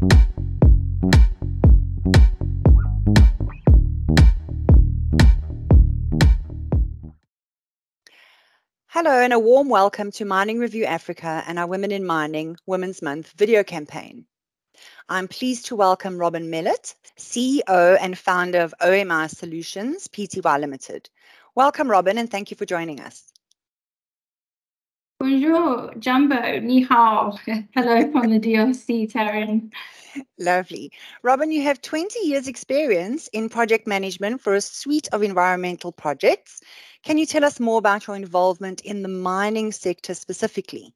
Hello and a warm welcome to Mining Review Africa and our Women in Mining Women's Month video campaign. I'm pleased to welcome Robyn Mellett, CEO and founder of OMI Solutions Pty Limited. Welcome, Robyn, and thank you for joining us. Bonjour, Jumbo, ni hao. Hello from the DRC, Tarren. Lovely. Robyn, you have 20 years experience in project management for a suite of environmental projects. Can you tell us more about your involvement in the mining sector specifically?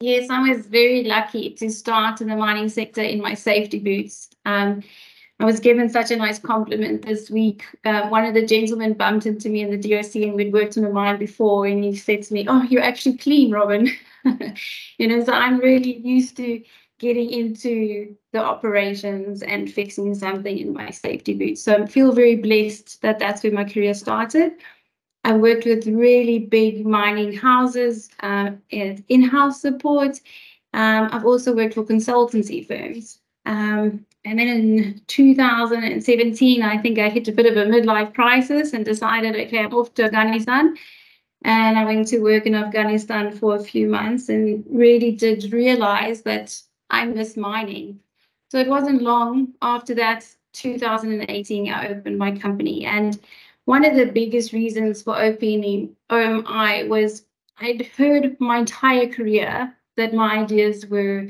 Yes, I was very lucky to start in the mining sector in my safety boots. Um, I was given such a nice compliment this week. Uh, one of the gentlemen bumped into me in the DRC and we'd worked on a mine before and he said to me, oh, you're actually clean, Robyn. you know, so I'm really used to getting into the operations and fixing something in my safety boots. So I feel very blessed that that's where my career started. I worked with really big mining houses uh, and in-house support. Um, I've also worked for consultancy firms. Um, and then in 2017, I think I hit a bit of a midlife crisis and decided, okay, I'm off to Afghanistan. And I went to work in Afghanistan for a few months and really did realize that I miss mining. So it wasn't long after that, 2018, I opened my company. And one of the biggest reasons for opening OMI was I'd heard my entire career that my ideas were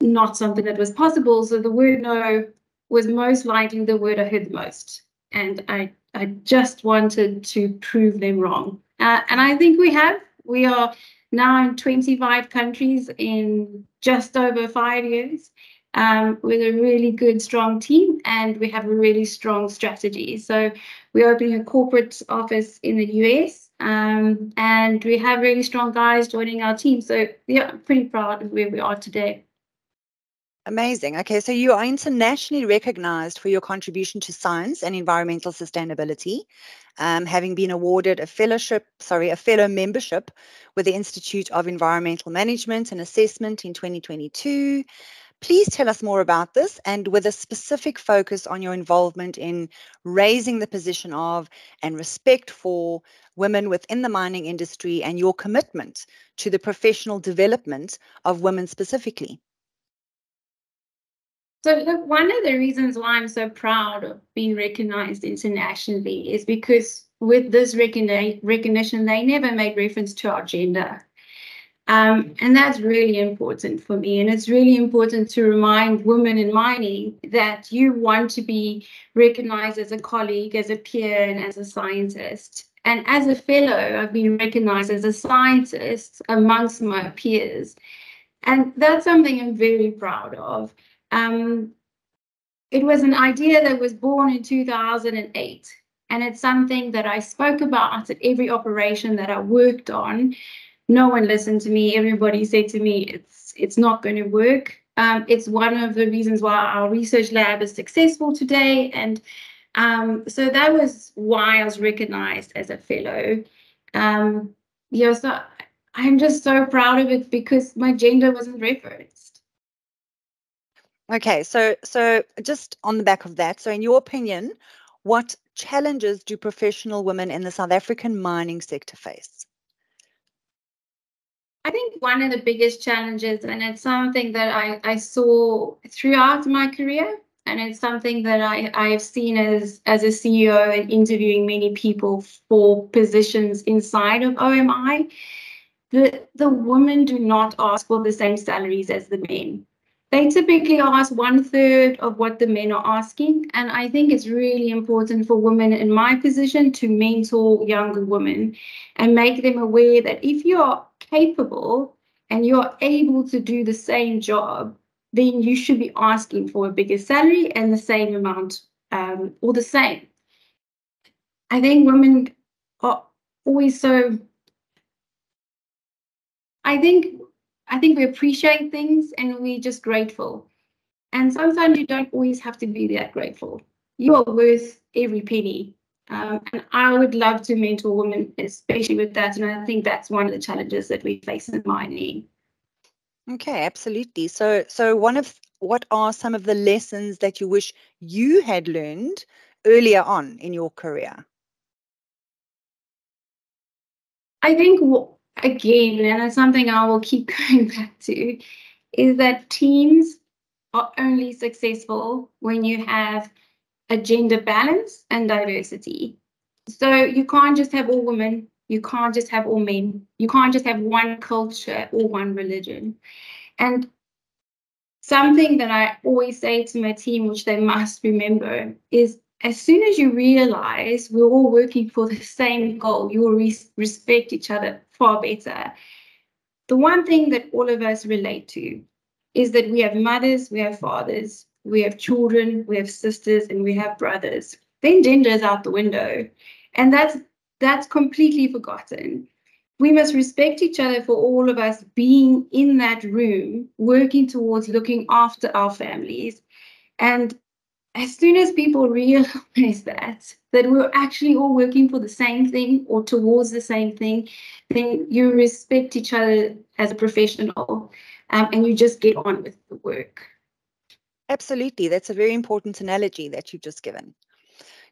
not something that was possible. So the word no was most likely the word I heard the most. And I, I just wanted to prove them wrong. Uh, and I think we have. We are now in 25 countries in just over five years um, with a really good, strong team, and we have a really strong strategy. So we're opening a corporate office in the US, um, and we have really strong guys joining our team. So yeah, I'm pretty proud of where we are today. Amazing. Okay, so you are internationally recognized for your contribution to science and environmental sustainability, um, having been awarded a fellowship, sorry, a fellow membership with the Institute of Environmental Management and Assessment in 2022. Please tell us more about this and with a specific focus on your involvement in raising the position of and respect for women within the mining industry and your commitment to the professional development of women specifically. So look, one of the reasons why I'm so proud of being recognized internationally is because with this recogni- recognition, they never made reference to our gender. Um, and that's really important for me. And it's really important to remind women in mining that you want to be recognized as a colleague, as a peer, and as a scientist. And as a fellow, I've been recognized as a scientist amongst my peers. And that's something I'm very proud of. Um, it was an idea that was born in 2008, and it's something that I spoke about at every operation that I worked on. No one listened to me. Everybody said to me, "It's it's not going to work." Um, it's one of the reasons why our research lab is successful today, and um, so that was why I was recognized as a fellow. Um, yeah, so I'm just so proud of it because my gender wasn't referenced. Okay, so so just on the back of that, so in your opinion, what challenges do professional women in the South African mining sector face? I think one of the biggest challenges, and it's something that I, I saw throughout my career, and it's something that I, I've seen as, as a CEO and interviewing many people for positions inside of OMI, the, the women do not ask for the same salaries as the men they typically ask one third of what the men are asking. And I think it's really important for women in my position to mentor younger women and make them aware that if you're capable and you're able to do the same job, then you should be asking for a bigger salary and the same amount um, or the same. I think women are always so. I think I think we appreciate things and we're just grateful. And sometimes you don't always have to be that grateful. You are worth every penny. Um, and I would love to mentor women, especially with that. And I think that's one of the challenges that we face in mining. Okay, absolutely. So, so one of what are some of the lessons that you wish you had learned earlier on in your career? I think again, and it's something I will keep going back to, is that teams are only successful when you have a gender balance and diversity. So you can't just have all women, you can't just have all men, you can't just have one culture or one religion. And something that I always say to my team, which they must remember, is as soon as you realize we're all working for the same goal, you will res- respect each other far better. The one thing that all of us relate to is that we have mothers, we have fathers, we have children, we have sisters, and we have brothers. Then gender is out the window. And that's that's completely forgotten. We must respect each other for all of us being in that room, working towards looking after our families. And as soon as people realize that, that we're actually all working for the same thing or towards the same thing, then you respect each other as a professional um, and you just get on with the work. Absolutely. That's a very important analogy that you've just given.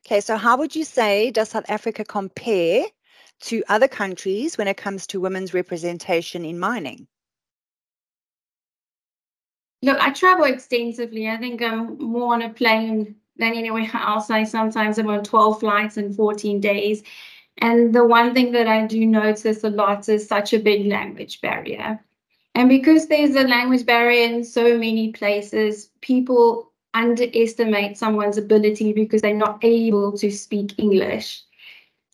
Okay, so how would you say does South Africa compare to other countries when it comes to women's representation in mining? Look, I travel extensively. I think I'm more on a plane than anywhere else. I sometimes I'm on 12 flights in 14 days. And the one thing that I do notice a lot is such a big language barrier. And because there's a language barrier in so many places, people underestimate someone's ability because they're not able to speak English.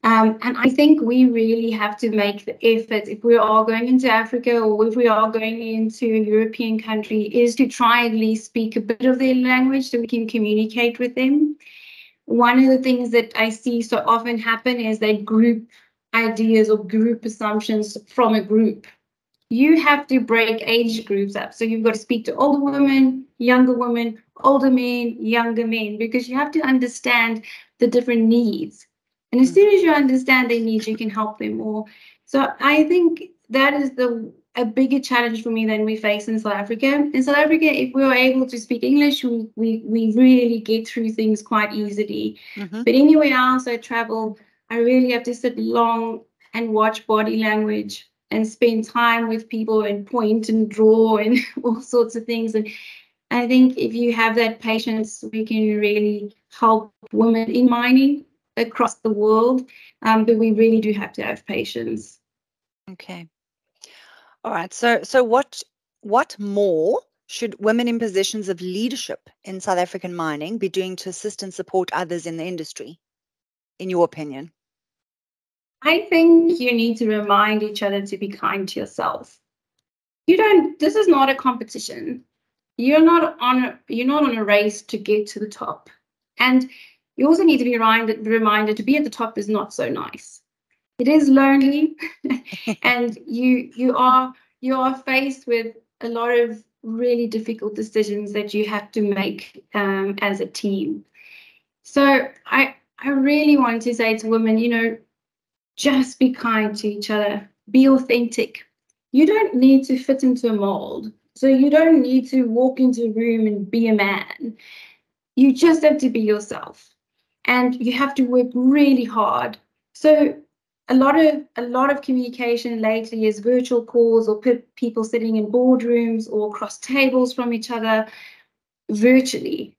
Um, and I think we really have to make the effort if we are going into Africa or if we are going into a European country, is to try at least speak a bit of their language so we can communicate with them. One of the things that I see so often happen is they group ideas or group assumptions from a group. You have to break age groups up. So you've got to speak to older women, younger women, older men, younger men, because you have to understand the different needs and as soon as you understand their needs, you can help them more. So I think that is the a bigger challenge for me than we face in South Africa. In South Africa, if we are able to speak English, we we, we really get through things quite easily. Mm-hmm. But anywhere else I travel, I really have to sit long and watch body language and spend time with people and point and draw and all sorts of things. And I think if you have that patience, we can really help women in mining across the world, um, but we really do have to have patience. Okay. All right. So, so what what more should women in positions of leadership in South African mining be doing to assist and support others in the industry, in your opinion? I think you need to remind each other to be kind to yourself. You don't. This is not a competition. You're not on. You're not on a race to get to the top. And you also need to be reminded, reminded to be at the top is not so nice. It is lonely, and you you are you are faced with a lot of really difficult decisions that you have to make um, as a team. So I I really want to say to women, you know, just be kind to each other, be authentic. You don't need to fit into a mold. So you don't need to walk into a room and be a man. You just have to be yourself and you have to work really hard. So a lot of a lot of communication lately is virtual calls or people sitting in boardrooms or across tables from each other virtually.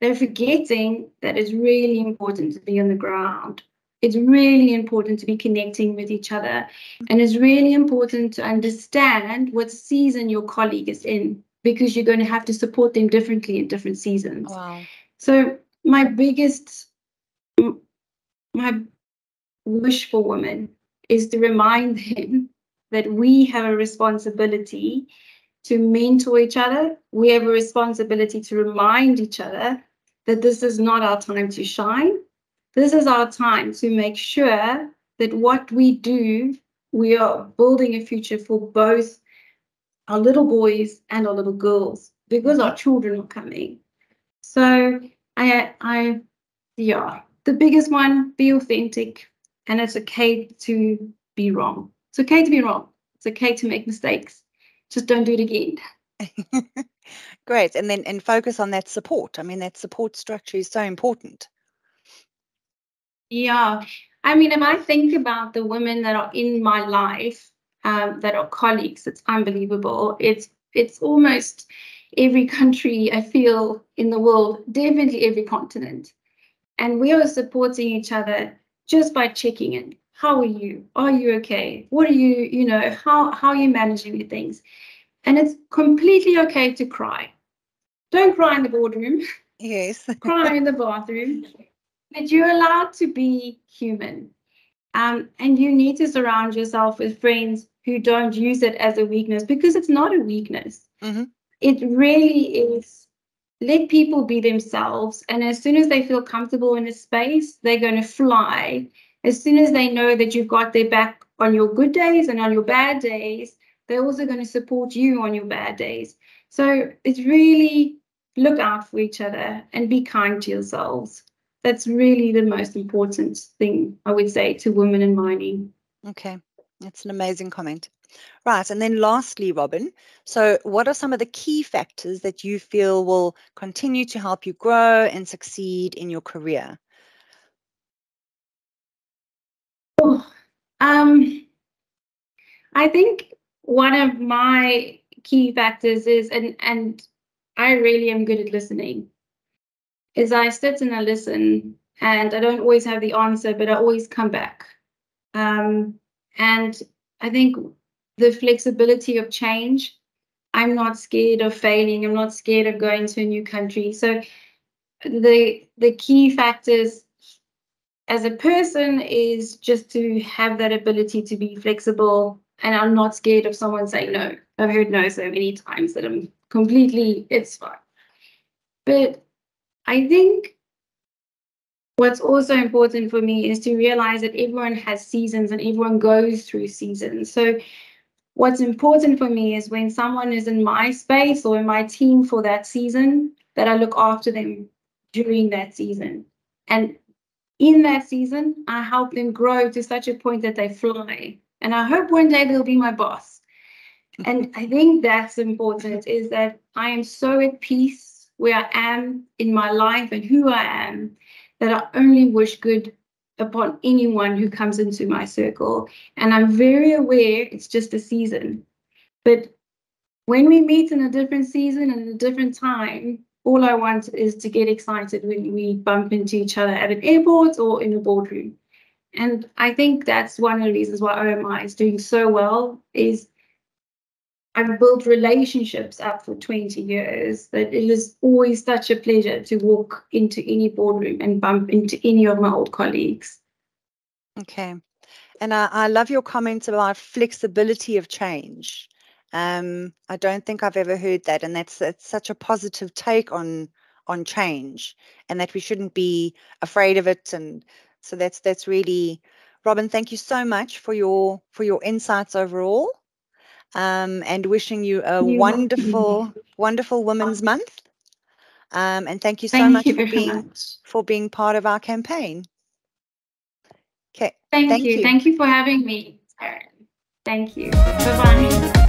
They're forgetting that it's really important to be on the ground. It's really important to be connecting with each other. And it's really important to understand what season your colleague is in because you're going to have to support them differently in different seasons. Wow. So my biggest my wish for women is to remind them that we have a responsibility to mentor each other. We have a responsibility to remind each other that this is not our time to shine. This is our time to make sure that what we do, we are building a future for both our little boys and our little girls because our children are coming. So I, I, yeah, the biggest one, be authentic. And it's okay to be wrong. It's okay to be wrong. It's okay to make mistakes. just don't do it again. Great. And then and focus on that support. I mean, that support structure is so important. Yeah. I mean, if I think about the women that are in my life, um, that are colleagues, it's unbelievable. It's it's almost every country I feel in the world, definitely every continent. And we are supporting each other just by checking in. How are you? Are you okay? What are you, you know, how how are you managing your things? And it's completely okay to cry. Don't cry in the boardroom. Yes. cry in the bathroom. But you're allowed to be human. Um, and you need to surround yourself with friends who don't use it as a weakness because it's not a weakness. Mm-hmm. It really is let people be themselves. And as soon as they feel comfortable in a space, they're going to fly. As soon as they know that you've got their back on your good days and on your bad days, they're also going to support you on your bad days. So it's really look out for each other and be kind to yourselves. That's really the most important thing I would say to women in mining. Okay, that's an amazing comment. Right, and then lastly, Robyn, so what are some of the key factors that you feel will continue to help you grow and succeed in your career? Oh, um, I think one of my key factors is and and I really am good at listening. Is I sit and I listen and I don't always have the answer, but I always come back. Um, and I think the flexibility of change. I'm not scared of failing. I'm not scared of going to a new country. So the the key factors as a person is just to have that ability to be flexible and I'm not scared of someone saying no. I've heard no so many times that I'm completely, it's fine. But I think what's also important for me is to realize that everyone has seasons and everyone goes through seasons. So what's important for me is when someone is in my space or in my team for that season, that I look after them during that season. And in that season, I help them grow to such a point that they fly and I hope one day they'll be my boss. And I think that's important is that I am so at peace where I am in my life and who I am that I only wish good upon anyone who comes into my circle. And I'm very aware it's just a season. But when we meet in a different season and a different time, all I want is to get excited when we bump into each other at an airport or in a boardroom. And I think that's one of the reasons why OMI is doing so well is I've built relationships up for 20 years that it is always such a pleasure to walk into any boardroom and bump into any of my old colleagues. Okay. And I, I love your comments about flexibility of change. Um, I don't think I've ever heard that. And that's, that's such a positive take on on change and that we shouldn't be afraid of it and so that's that's really, Robyn. Thank you so much for your for your insights overall, um, and wishing you a you wonderful wonderful Women's Month. Um, and thank you so thank much you for being much. for being part of our campaign. Okay. Thank, thank you. you. Thank you for having me, Thank you. Bye bye.